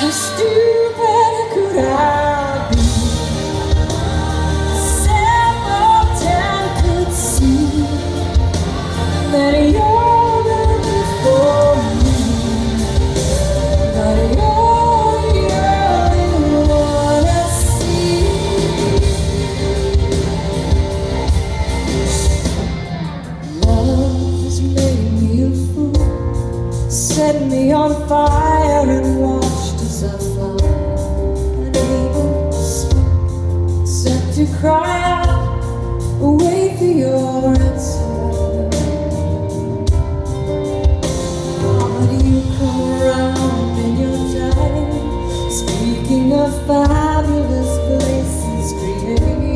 How stupid could I be? Could see that you're for me, you're see. Love has made me a fool, set me on fire cry out, wait for your answer. Do you come around in your time? Speaking of fabulous places, created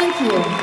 Thank you.